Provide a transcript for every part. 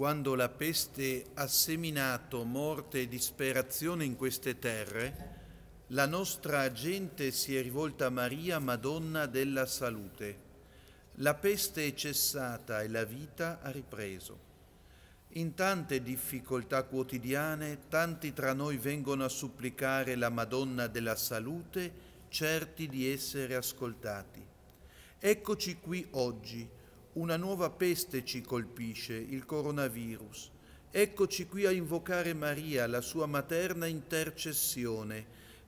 quando la peste ha seminato morte e disperazione in queste terre, la nostra gente si è rivolta a Maria, Madonna della Salute. La peste è cessata e la vita ha ripreso. In tante difficoltà quotidiane, tanti tra noi vengono a supplicare la Madonna della Salute, certi di essere ascoltati. Eccoci qui oggi, una nuova peste ci colpisce, il coronavirus. Eccoci qui a invocare Maria, la sua materna intercessione,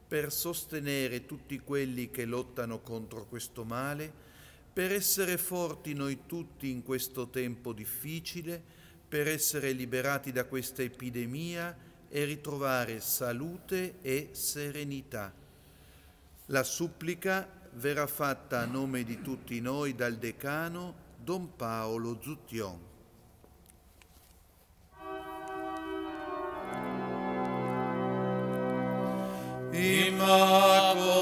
per sostenere tutti quelli che lottano contro questo male, per essere forti noi tutti in questo tempo difficile, per essere liberati da questa epidemia e ritrovare salute e serenità. La supplica verrà fatta a nome di tutti noi dal decano Don Paolo Zuttion. Immacolata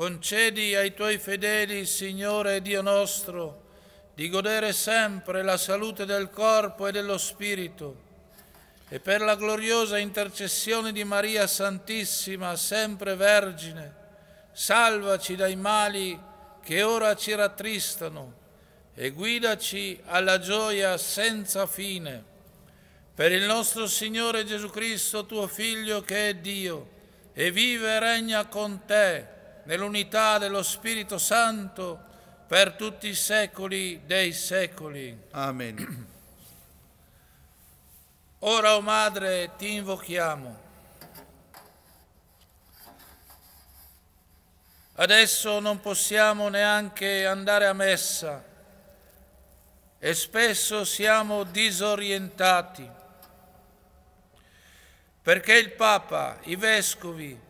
Concedi ai tuoi fedeli, Signore Dio nostro, di godere sempre la salute del corpo e dello spirito e per la gloriosa intercessione di Maria Santissima, sempre Vergine, salvaci dai mali che ora ci rattristano e guidaci alla gioia senza fine. Per il nostro Signore Gesù Cristo, tuo Figlio che è Dio, e vive e regna con te nell'unità dello Spirito Santo per tutti i secoli dei secoli. Amen. Ora, o oh Madre, ti invochiamo. Adesso non possiamo neanche andare a messa e spesso siamo disorientati perché il Papa, i Vescovi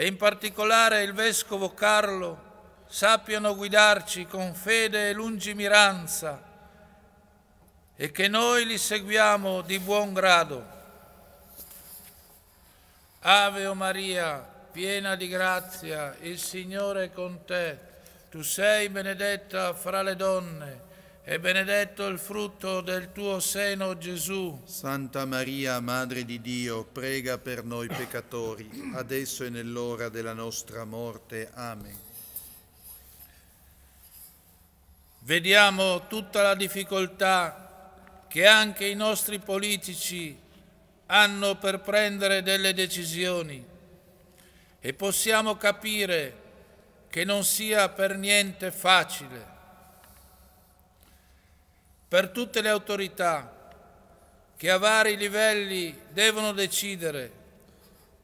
e in particolare il Vescovo Carlo sappiano guidarci con fede e lungimiranza e che noi li seguiamo di buon grado. Ave o Maria, piena di grazia, il Signore è con te. Tu sei benedetta fra le donne e benedetto il frutto del tuo seno, Gesù. Santa Maria, Madre di Dio, prega per noi peccatori, adesso e nell'ora della nostra morte. Amen. Vediamo tutta la difficoltà che anche i nostri politici hanno per prendere delle decisioni e possiamo capire che non sia per niente facile per tutte le autorità che a vari livelli devono decidere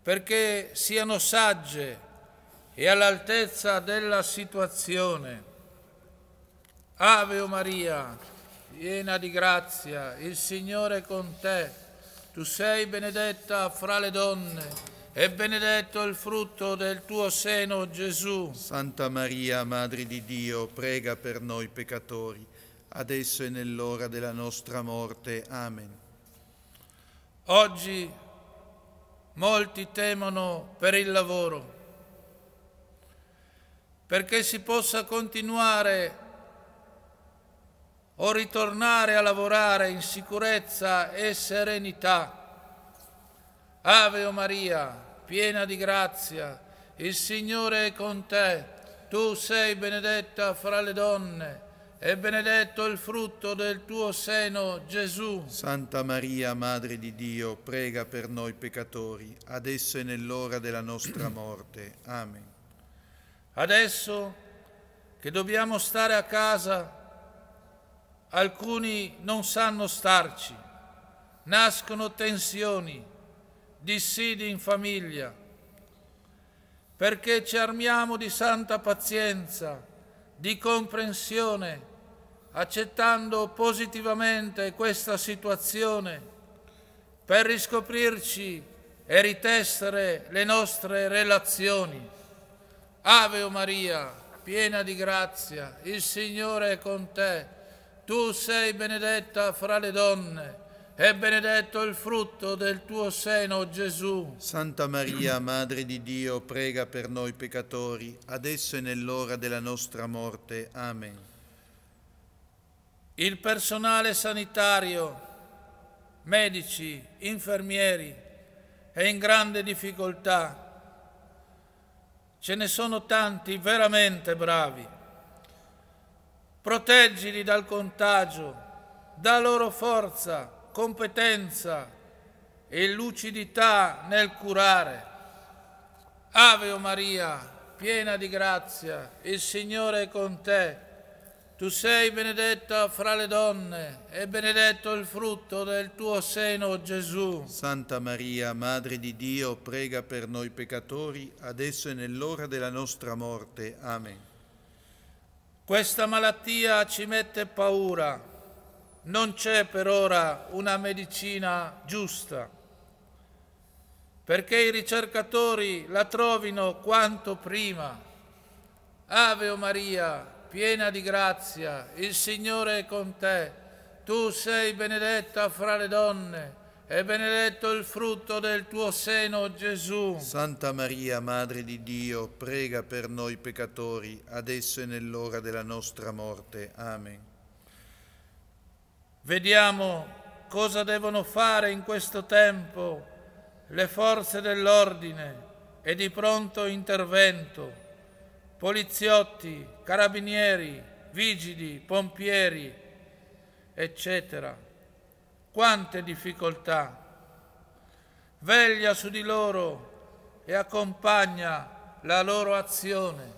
perché siano sagge e all'altezza della situazione. Ave o Maria, piena di grazia, il Signore è con te. Tu sei benedetta fra le donne e benedetto il frutto del tuo seno, Gesù. Santa Maria, Madre di Dio, prega per noi peccatori adesso e nell'ora della nostra morte. Amen. Oggi molti temono per il lavoro, perché si possa continuare o ritornare a lavorare in sicurezza e serenità. Ave o Maria, piena di grazia, il Signore è con te, tu sei benedetta fra le donne e benedetto il frutto del tuo seno, Gesù. Santa Maria, Madre di Dio, prega per noi peccatori, adesso e nell'ora della nostra morte. Amen. Adesso che dobbiamo stare a casa, alcuni non sanno starci, nascono tensioni, dissidi in famiglia, perché ci armiamo di santa pazienza, di comprensione, accettando positivamente questa situazione per riscoprirci e ritessere le nostre relazioni. Ave Maria, piena di grazia, il Signore è con te tu sei benedetta fra le donne e benedetto il frutto del tuo seno, Gesù. Santa Maria, Madre di Dio, prega per noi peccatori, adesso e nell'ora della nostra morte. Amen. Il personale sanitario, medici, infermieri, è in grande difficoltà. Ce ne sono tanti veramente bravi proteggili dal contagio, da loro forza, competenza e lucidità nel curare. Ave o Maria, piena di grazia, il Signore è con te. Tu sei benedetta fra le donne e benedetto il frutto del tuo seno, Gesù. Santa Maria, Madre di Dio, prega per noi peccatori, adesso e nell'ora della nostra morte. Amen. Questa malattia ci mette paura, non c'è per ora una medicina giusta, perché i ricercatori la trovino quanto prima. Ave Maria, piena di grazia, il Signore è con te, tu sei benedetta fra le donne e benedetto il frutto del tuo seno, Gesù. Santa Maria, Madre di Dio, prega per noi peccatori, adesso e nell'ora della nostra morte. Amen. Vediamo cosa devono fare in questo tempo le forze dell'ordine e di pronto intervento, poliziotti, carabinieri, vigili, pompieri, eccetera quante difficoltà. Veglia su di loro e accompagna la loro azione.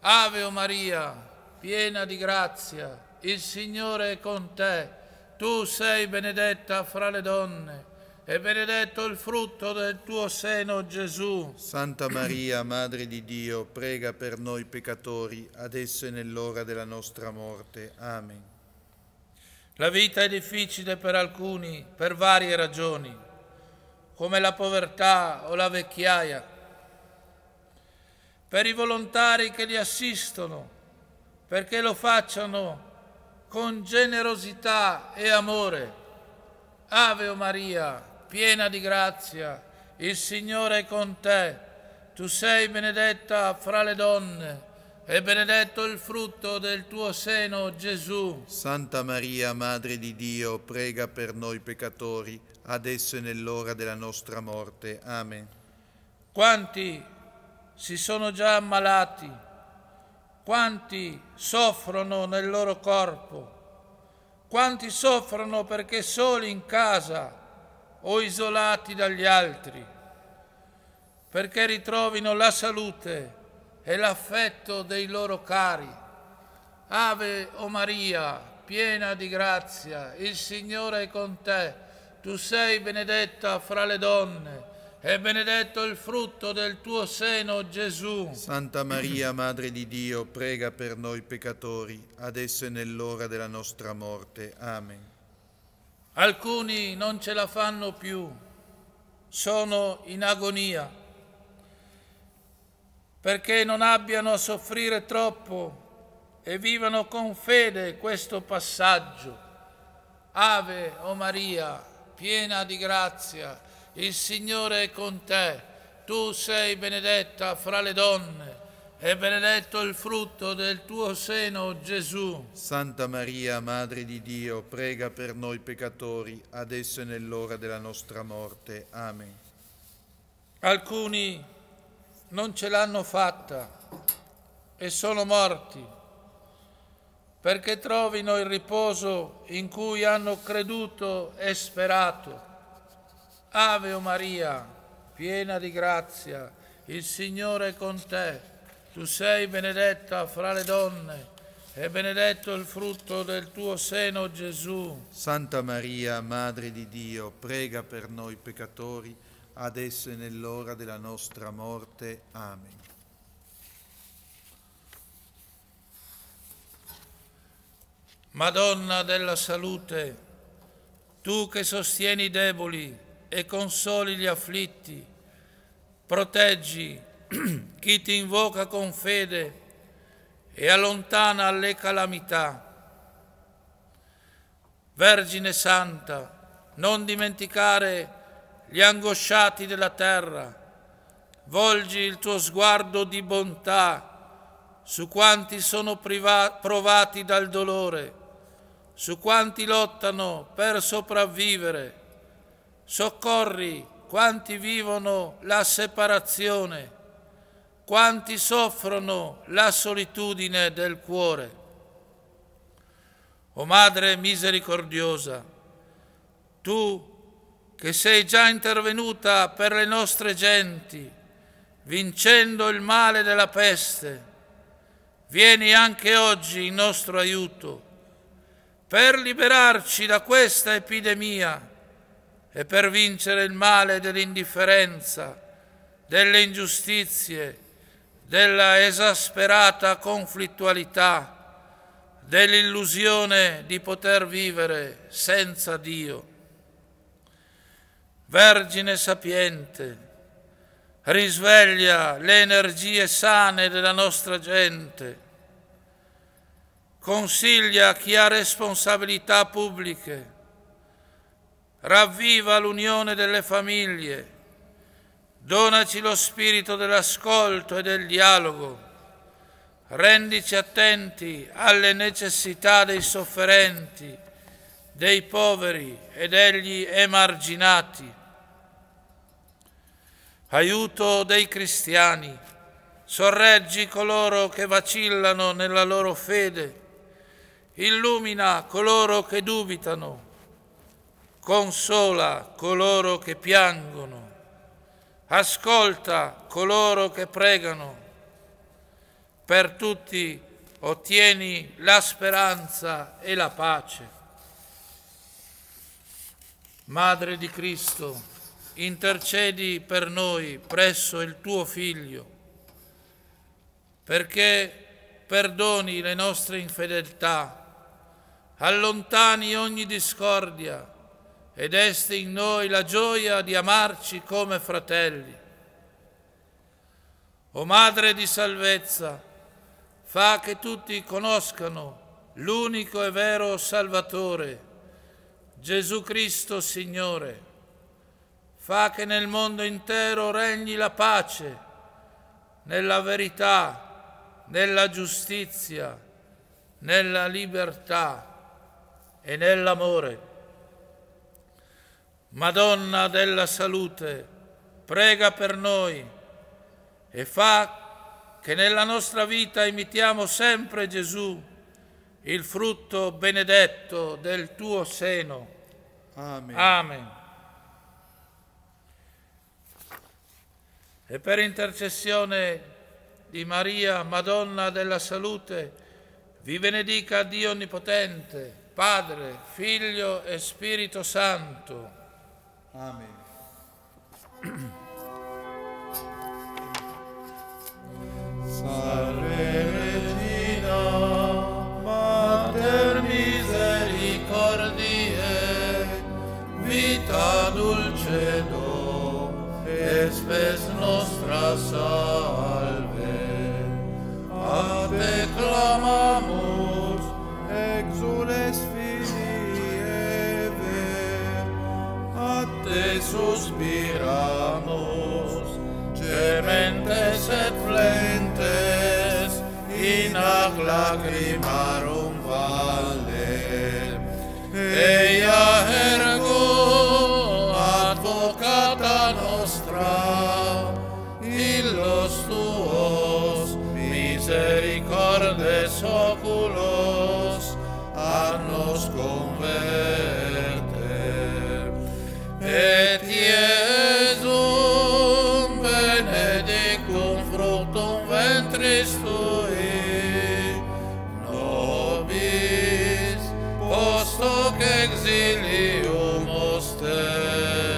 Ave o Maria, piena di grazia, il Signore è con te. Tu sei benedetta fra le donne e benedetto il frutto del tuo seno, Gesù. Santa Maria, Madre di Dio, prega per noi peccatori, adesso e nell'ora della nostra morte. Amen. La vita è difficile per alcuni per varie ragioni, come la povertà o la vecchiaia. Per i volontari che li assistono, perché lo facciano con generosità e amore. Ave o Maria, piena di grazia, il Signore è con te. Tu sei benedetta fra le donne e benedetto il frutto del tuo seno, Gesù. Santa Maria, Madre di Dio, prega per noi peccatori, adesso e nell'ora della nostra morte. Amen. Quanti si sono già ammalati, quanti soffrono nel loro corpo, quanti soffrono perché soli in casa o isolati dagli altri, perché ritrovino la salute e l'affetto dei loro cari. Ave o Maria, piena di grazia, il Signore è con te. Tu sei benedetta fra le donne e benedetto il frutto del tuo seno, Gesù. Santa Maria, Madre di Dio, prega per noi peccatori, adesso e nell'ora della nostra morte. Amen. Alcuni non ce la fanno più, sono in agonia perché non abbiano a soffrire troppo e vivano con fede questo passaggio. Ave o Maria, piena di grazia, il Signore è con te, tu sei benedetta fra le donne e benedetto il frutto del tuo seno, Gesù. Santa Maria, Madre di Dio, prega per noi peccatori, adesso e nell'ora della nostra morte. Amen. Alcuni non ce l'hanno fatta e sono morti perché trovino il riposo in cui hanno creduto e sperato. Ave Maria, piena di grazia, il Signore è con te. Tu sei benedetta fra le donne e benedetto il frutto del tuo seno, Gesù. Santa Maria, Madre di Dio, prega per noi peccatori, adesso e nell'ora della nostra morte. Amen. Madonna della salute, tu che sostieni i deboli e consoli gli afflitti, proteggi chi ti invoca con fede e allontana le calamità. Vergine Santa, non dimenticare gli angosciati della terra, volgi il tuo sguardo di bontà su quanti sono provati dal dolore, su quanti lottano per sopravvivere, soccorri quanti vivono la separazione, quanti soffrono la solitudine del cuore. O Madre misericordiosa, tu che sei già intervenuta per le nostre genti, vincendo il male della peste, vieni anche oggi in nostro aiuto per liberarci da questa epidemia e per vincere il male dell'indifferenza, delle ingiustizie, della esasperata conflittualità, dell'illusione di poter vivere senza Dio. Vergine sapiente, risveglia le energie sane della nostra gente, consiglia chi ha responsabilità pubbliche, ravviva l'unione delle famiglie, Donaci lo spirito dell'ascolto e del dialogo. Rendici attenti alle necessità dei sofferenti, dei poveri e degli emarginati. Aiuto dei cristiani, sorreggi coloro che vacillano nella loro fede, illumina coloro che dubitano, consola coloro che piangono. Ascolta coloro che pregano, per tutti ottieni la speranza e la pace. Madre di Cristo, intercedi per noi presso il tuo Figlio, perché perdoni le nostre infedeltà, allontani ogni discordia, e desti in noi la gioia di amarci come fratelli. O Madre di salvezza, fa che tutti conoscano l'unico e vero Salvatore, Gesù Cristo Signore. Fa che nel mondo intero regni la pace, nella verità, nella giustizia, nella libertà e nell'amore. Madonna della salute, prega per noi e fa che nella nostra vita imitiamo sempre Gesù, il frutto benedetto del tuo seno. Amen. Amen. E per intercessione di Maria, Madonna della salute, vi benedica Dio Onnipotente, Padre, Figlio e Spirito Santo. Amen. Salve Regina, Mater misericordiae, vita dulcedo, et spes nostra salve. A te suspiramos, gementes et flentes, in ac lacrimarum val. Vostok exilium oster.